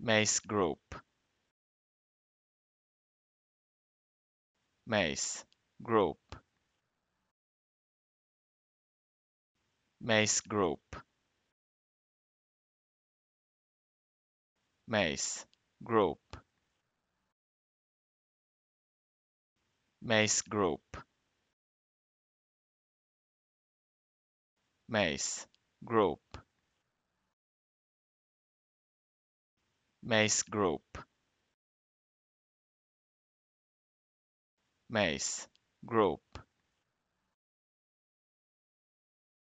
mace group. Mace group. Mace group. Mace group. Mace group. Mace group mace group. Mace group